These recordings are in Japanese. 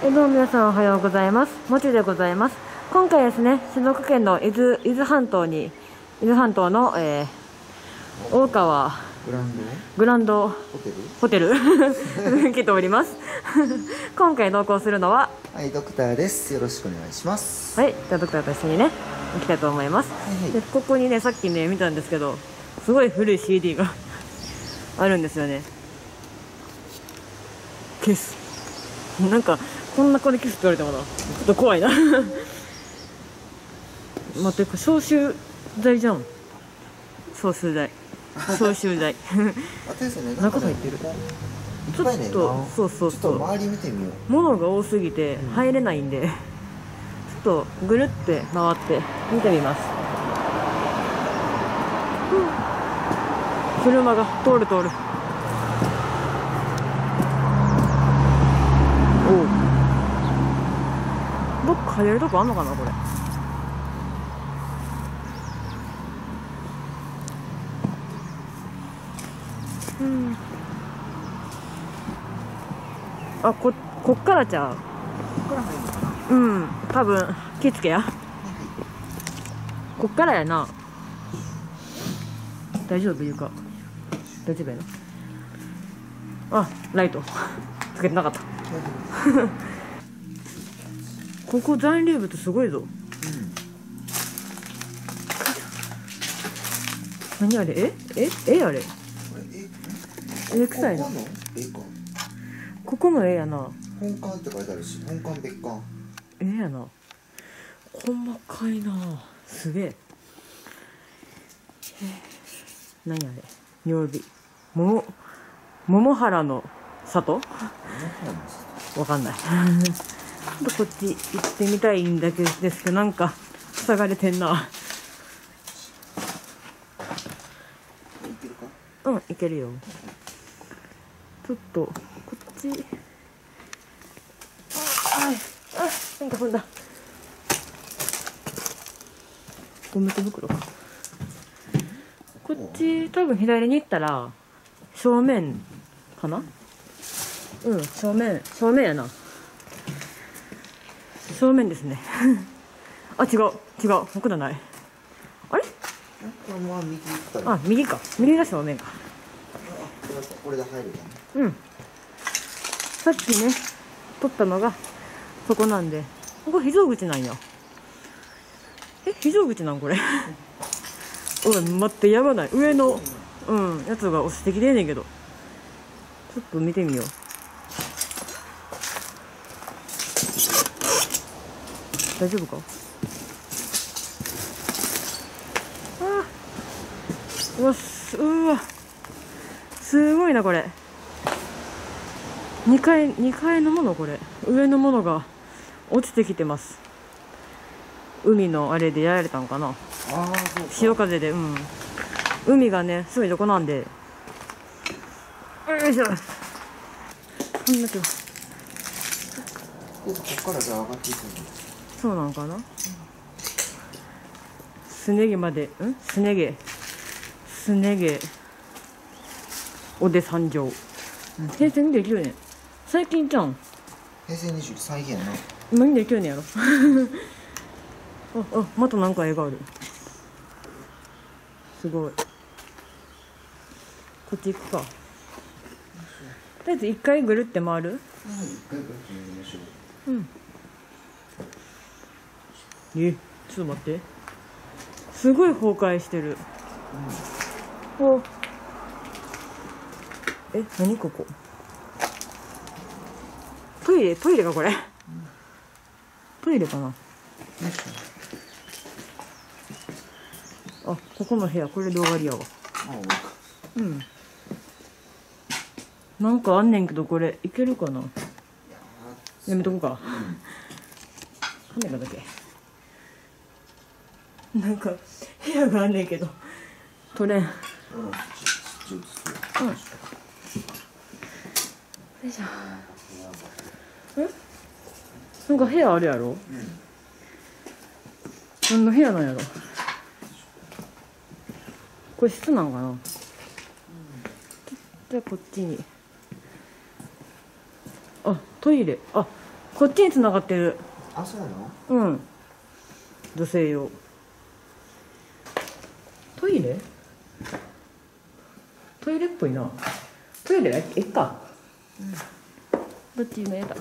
はい、えどうも皆さんおはようございます。もちでございます。今回ですね、静岡県の伊豆伊豆半島に、伊豆半島の、えー、大川グランド？ホテル？ホテル？来ております。今回同行するのは、はいドクターですよろしくお願いしますはい、じゃあドクターと一緒にね、行きたいと思います。はいはいでここにね、さっきね、見たんですけど、すごい古い CD が あるんですよね。消す。なんか、こんなこれ消すって言われてもな、ちょっと怖いな。待って、これ消臭剤じゃん。消臭剤。消臭剤。あとですね中入ってるちょっと、そうそうちょっそう。と周り見てみよう物が多すぎて入れないんで、ちょっとぐるって回って見てみます、うん車が通る通るおうどっか入れるとこあんのかなこれ。うん。あここっからちゃう？ここから入るのかな？うん。多分気付けや。こっからやな。大丈夫いうか大丈夫やな。あライト。つけてなかったここ残留物すごいぞ。何あれ？え？え？え？あれ？え？え？臭いなここのえかここもええやな。本館って書いてあるし本館別館。ええやな。細かいな。すげえ。えー何あれ？曜日桃桃原の里？わかんない。ちょっとこっち行ってみたいんだけどですけどなんか塞がれてんな。うんいけるよ。ちょっとこっち。あああなんか踏んだ。ゴム手袋か。こっち多分左に行ったら正面かな？うん正面正面やな正面ですね あ違う違う僕じゃないあれ？あ右か右が正面かうん。さっきね、撮ったのが、そこなんで。ここ非常口なんや。え、非常口なんこれ？おい、待って、やばない。上の、うん、やつが押してきてんねんけど。ちょっと見てみよう。大丈夫か？あわ、す、うわ。すごいなこれ。2階2階のものこれ。上のものが落ちてきてます。海のあれでやられたんかな？ああそうか。潮風で。うん。海がねすぐ横なんで。よいしょ。こんなとここからじゃあ上がっていくのそうなんかな？すね毛まで。ん？すね毛。すね毛。おで三条。平成にできるね。最近じゃん？平成20再現やな今にできるねやろ。ああまたなんか絵がある。すごい。こっち行くか。とりあえず一回ぐるって回る？うやってみましょう。うんえちょっと待って。すごい崩壊してる、お。え何ここ？トイレトイレかこれ、トイレかな？あここの部屋これで終わりやわ。うん。なんかあんねんけどこれいけるかな？やめとこうか。はめかだけなんか部屋があんねんけど。取れん。ようん。土土土いしょ。えなんか部屋あるやろ？何の部屋なんやろ？これ室なんかな？じゃあこっちに。あトイレ。あこっちに繋がってる。あそうなの？うん。女性用トイレトイレっぽいな。トイレだえっか、どっちの絵だ。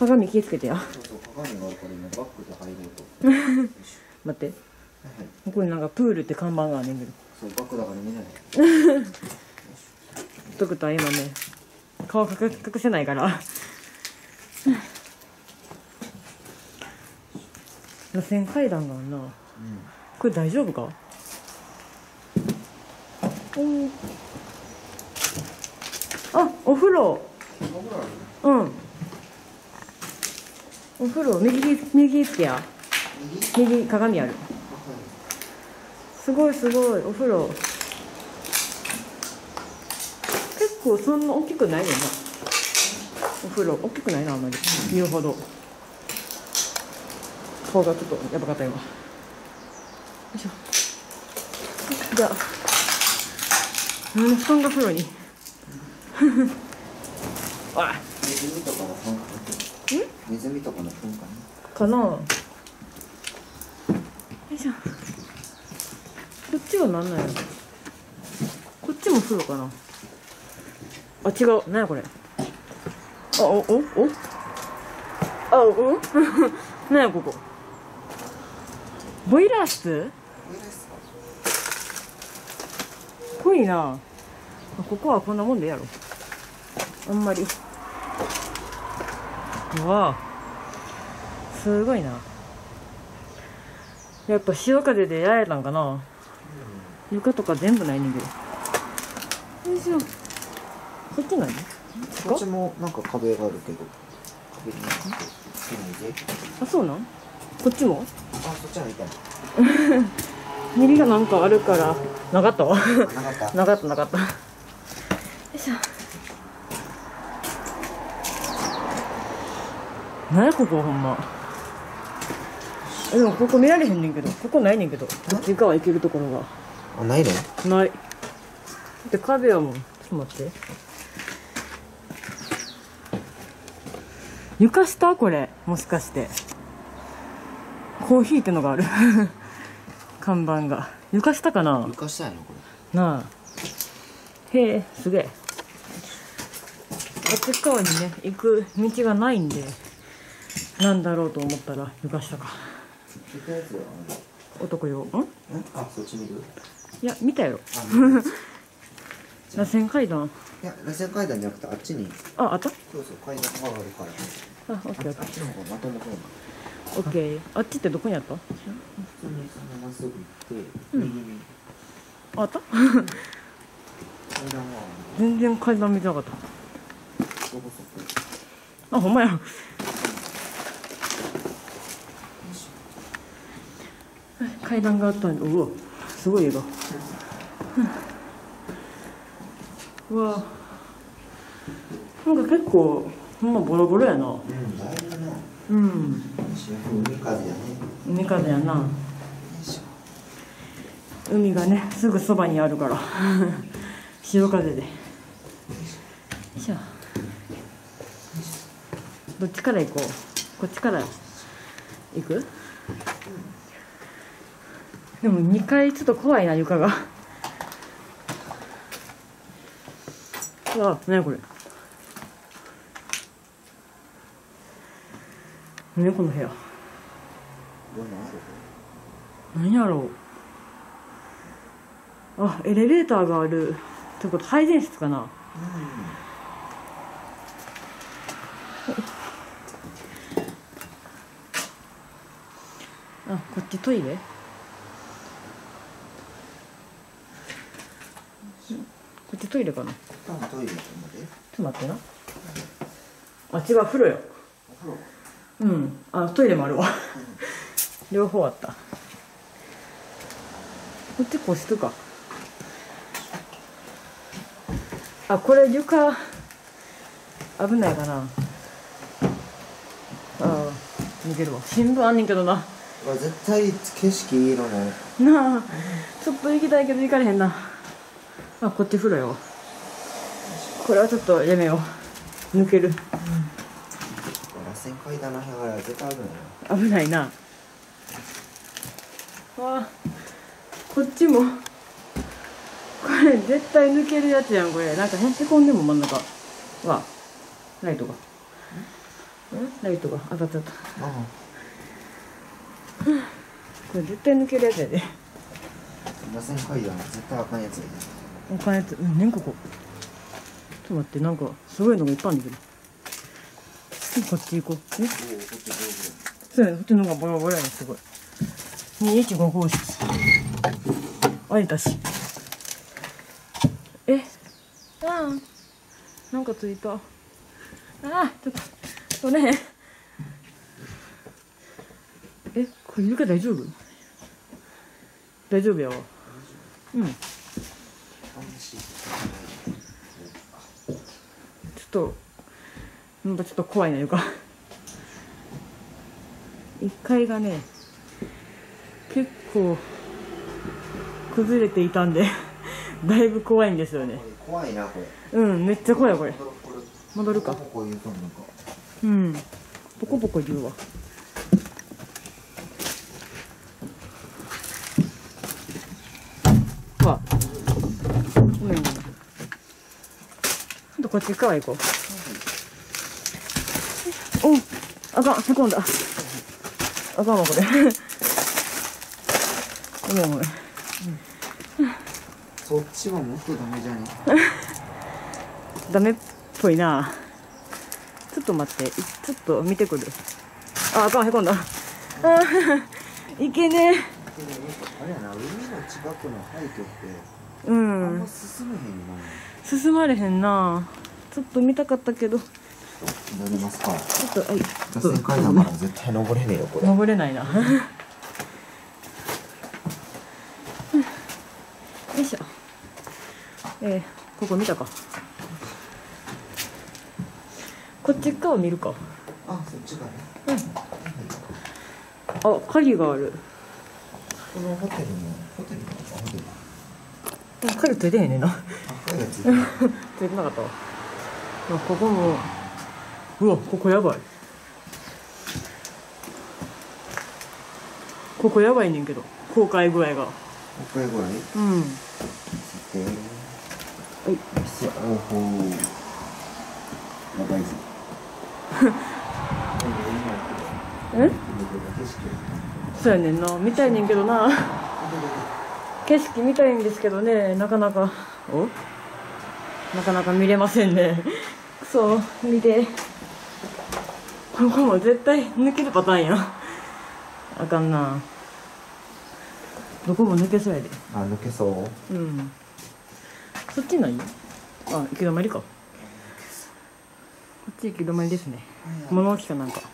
鏡気をつけてやそうそう鏡があるから今バッグで入ろうと。待って。ょはいはい。ここになんかプールって看板があんねんけど。そうバッグだから見れない。ドクター今ね顔隠隠せないから。螺旋階段があるな。うん。これ大丈夫か？うんあお風呂。うん。お風呂右右行ってや。右鏡ある。すごいすごいお風呂。結構そんな大きくないよなお風呂大きくないなあんまり。言うほど。顔がちょっとやばかった今。よいしょ。じゃあ。なんで布団が風呂に。あネズミとかの噴火ネズミとかの噴火ね。かな。よいしょ。こっちはなんなんやろこっちも風呂かな？あ違う。何やこれ？あおおお？あお？何やここ？ボイラー室？いな。あここはこんなもんでやろ。あんまり。うわ。あすごいな。やっぱ潮風でやられたんかな。床とか全部ないねんけど。よいしょ。こっち何こっちもなんか壁があるけど。壁になんかこうないであそうなん？こっちも？あそっちはみたい 右がなんかあるから。なかった？わ なかった。なかったなかった。よいしょ。何やここほんま。えでもここ見られへんねんけど。ここないねんけど。こっち側行けるところが。あないのない。で壁はもうちょっと待って。床下？これ。もしかして。コーヒーってのがある看板が。床下かな？床下やのこなあ。へえすげえ。あっち側にね行く道がないんでなんだろうと思ったら床下か。男用。ん。あのんあそっち見る？いや見たよ。螺旋階段。いや螺旋階段じゃなくてあっちに。ああった？そうそう階段があるから。あオッケーオッケあっちの方がまともそうな。ーオッケー。あっちってどこにあった？普通にそのまっすぐ行って右に。ああった？全然階段見てなかった。あほんまや。階段があったんでうわすごい絵がうわ。なんか結構ほんまボロボロやな。うん海風やな海がねすぐそばにあるから。潮風で。よいしょ。どっちから行こう？こっちから行く？でも2階ちょっと怖いな床が。うわ何これ？何この部屋。何やろう。あエレベーターがあるってこと。配膳室かな。あこっちトイレ？こっちトイレかな。ちょっと待ってな。あ違う風呂よ。お風呂うん。あトイレもあるわ。両方あった。こっち個室か。あこれ床危ないかな。ああ逃げるわ。新聞あんねんけどな。絶対景色いいのね。なあちょっと行きたいけど行かれへんな。あこっち風呂よ。これはちょっとやめよう。抜ける線階段の辺は絶対危ないな。危ないな。わあ。こっちも。これ絶対抜けるやつやんこれ。なんかへへこんでも真ん中。わあ。ライトが。ん？ライトが。当たっちゃった。あこれ絶対抜けるやつやで。螺旋階段絶対あかんやつやで。お金ってうんねんここちょっと待ってなんかすごいのがいっぱいあるんだけどこっち行こうねそうやこっちの方がボロボロやねすごい。215号室開いたし。え？ああなんかついた。ああちょっと取れへん。えこれ床大丈夫？大丈夫やわ。うん。ちょっとなんかちょっと怖いな床1階がね結構崩れていたんでだいぶ怖いんですよね。怖いなこれ。うんめっちゃ怖いこれ。これ戻るか。うんポコポコ言うわ。うわ。ごめんごめん。あとこっち側行こうおあかんへこんだ。あかんわこれ。ごめんごめん。そっちはもっとダメじゃね？ダメっぽいな。ちょっと待って。いちょっと見てくる。ああかんへこんだ。あー いけねあれやな海の近くの廃墟ってえうあん進めへんな進まれへんな。ちょっと見たかったけど。ち乗りますかょっとはい。螺旋階段から絶対登れねえよこれ登れないな。よいしょ。えー、ここ見たか。こっち側見るか。あそっちがね。あ鍵がある。このホテルもホテルホテル。あ鍵ついてへんねんな。あこれがついてるついてなかったわ。あここもうわここやばい。ここやばいねんけど崩壊具合が。これぐらいうん。ではい。やばい。ぞ えそうやねんな。見たいねんけどな。景色見たいんですけどねなかなか。お？なかなか見れませんね。く そ見てここも絶対抜けるパターンやあかんな。どこも抜けそうやで。あ抜けそう？うん。そっちない？あ行き止まりか。こっち行き止まりですね。物置かなんか。じ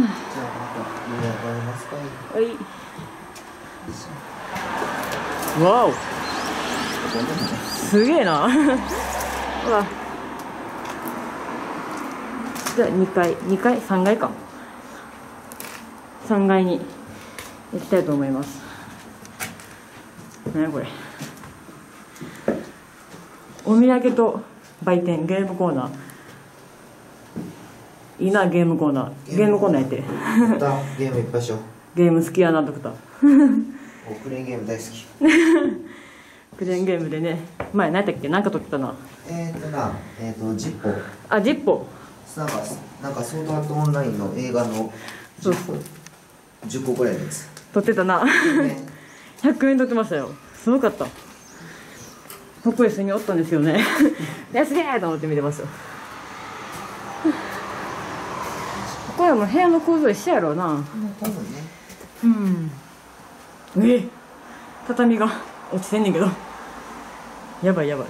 ゃあまた上がりますか。はい。わお。すげえな。うわじゃあ2階2階3階か。3階に行きたいと思います。何やこれ。お土産と売店ゲームコーナー。いいなゲームコーナー。ゲームコーナーやって。ゲームいっぱいしよう。ゲーム好きやなドクターおクレーンゲーム大好き。クレーンゲームでね。前何やったっけ？何か撮ってたな。えーとなえーとジッポ。あジッポなんかなんかソードアートオンラインの映画のそうそう。10個ぐらいのやつ。撮ってたな。ね。100円撮ってましたよ。すごかった。ここ一緒におったんですよね。いやすげえと思って見てますよ。ここはもう部屋の構造一緒やろうな。多分ね。うん。え？畳が落ちてんねんけど。やばいやばい。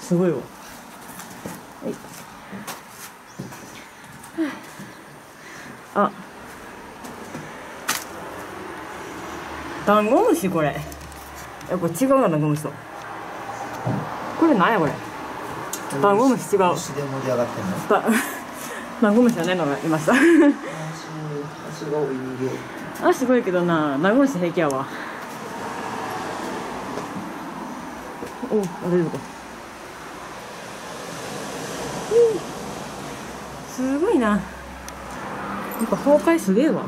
すごいわ。はいあ。ダンゴムシこれ。えこれ違うなダンゴムシと。これなんやこれ。ダンゴムシ違う。虫で盛り上がってんの？だ。ダンゴムシじゃないのがいました。足足が多い人形あすごいけどな。ダンゴムシ平気やわ。おあ大丈夫かうんすごいななんか崩壊すげえわ。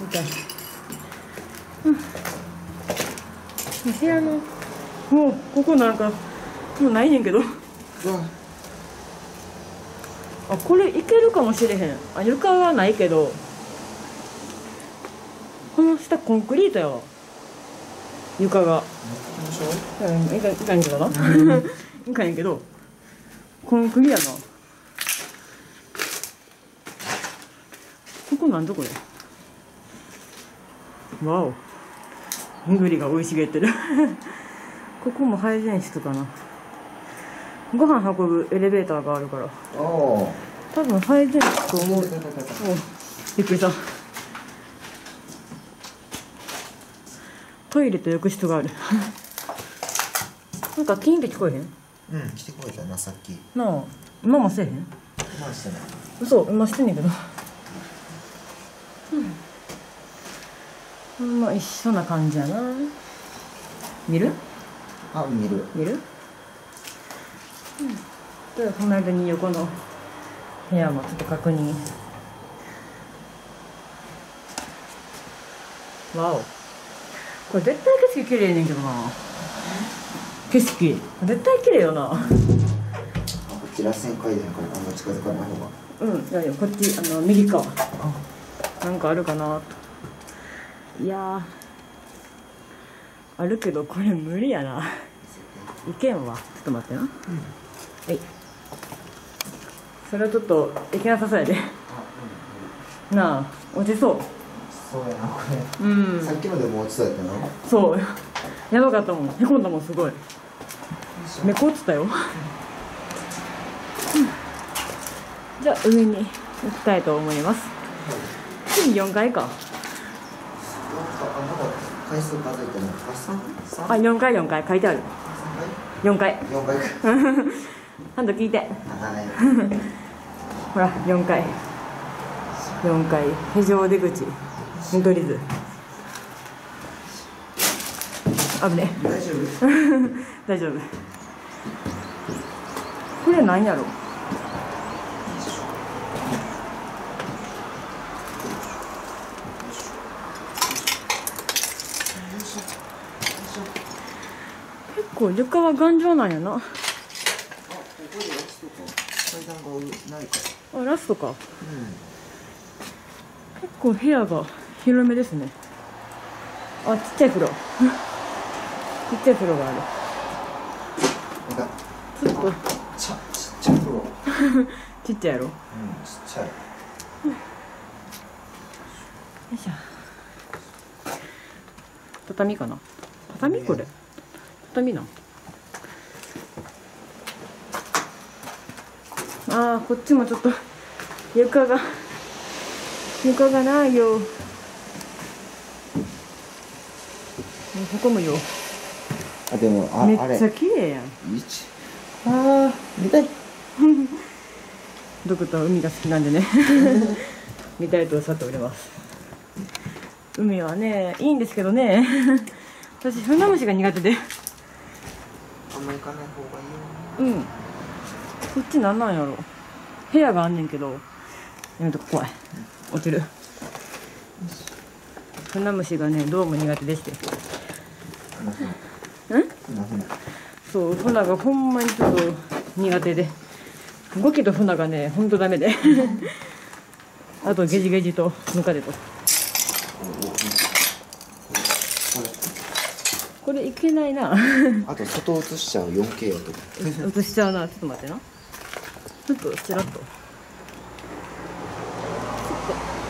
見たいうん。部屋のもうここなんかもうないねんけど。あこれいけるかもしれへん。あ床はないけど。この下コンクリートやわ。床が。うん。いかいかんけどな。いかんやけど。コンクリやなここなんどこれわお。緑が生い茂ってる。ここも配膳室かな。ご飯運ぶエレベーターがあるから。ああ。多分配膳室と思う。おびっくりした。トイレと浴室がある。なんかキーンって聞こえへん？うん来てこいたなさっき。なあ今もせえへん？まあしてない。嘘今してんねんけどうんまあ一緒な感じやな。見る？あ見る。見る？うん。でその間に横の部屋もちょっと確認。わお。これ絶対景色綺麗ねんけどな。景色。絶対綺麗よな。あこっち螺旋階段からあんま近づかない方が。うんいやいやこっちあの右側。なんかあるかなといやーあるけどこれ無理やな。いけんわちょっと待ってな、はい。それはちょっといけなさそうやで。なあ落ちそう。そうやなこうれ、ん。さっきのでも落ちそうやったなそう。やばかったもん。へこんだもんすごい。めこってたよ、うんじゃあ上に行きたいと思います。次4階か回数数えてないあ三三あ4階4階書いてある。4階四回。かハンド聞いて。はい。ほら4階4階非常出口。見取り図。危ね大丈夫？大丈夫。これ何やろ？結構床は頑丈なんやな。あここで落ちとか階段がないかあラストか。ら結構部屋が広めですね。あちっちゃい風呂。ちっちゃい風呂がある。うんなんかちょっと。ちっちゃい風呂。う んちっちゃいやろ。よちっちゃい。いしょ。畳かな。畳これ畳な。んあーこっちもちょっと床が床がないよ。ここもよ。あでもあめっちゃ綺麗やん。一ああ見たい。ドクターは海が好きなんでね。見たいとおっしゃっております。海はねいいんですけどね。私船虫が苦手でかない方がいいようん。こっちなんなんやろ。部屋があんねんけど。やめとこ怖い。落ちる。船虫がねどうも苦手でして。うん？そう船がほんまにちょっと苦手で。ゴキと船がねほんとダメで。あとゲジゲジとムカデとおおここれいけないな。れあと外映しちゃう 4K やと映しちゃうな。ちょっと待ってな。ちょっとちらっと。ちょっ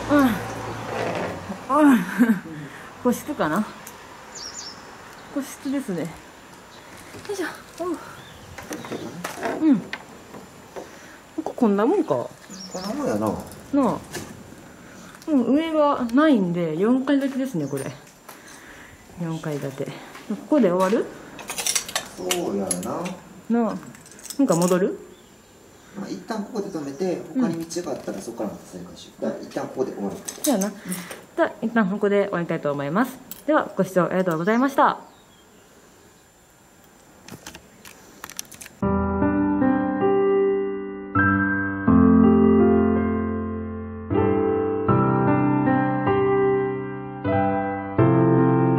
と。うんうん個室かな。個室ですね。よいしょ。おううん。ここんなもんか。こんなもんやな。なあ。うん上がないんで4階建てですねこれ。4階建てここで終わる？そうやな。なあ。なんか戻る？まあ、一旦ここで止めて他に道があったらそこからまた再開しよう、だから一旦ここで終わるじゃあな。じゃあ、一旦ここで終わりたいと思います。では、ご視聴ありがとうございました。